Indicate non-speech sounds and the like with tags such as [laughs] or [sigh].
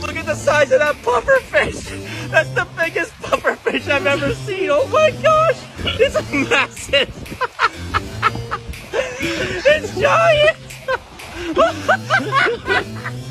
Look at the size of that puffer fish. That's the biggest puffer fish I've ever seen. Oh my gosh. It's massive. [laughs] it's giant. [laughs]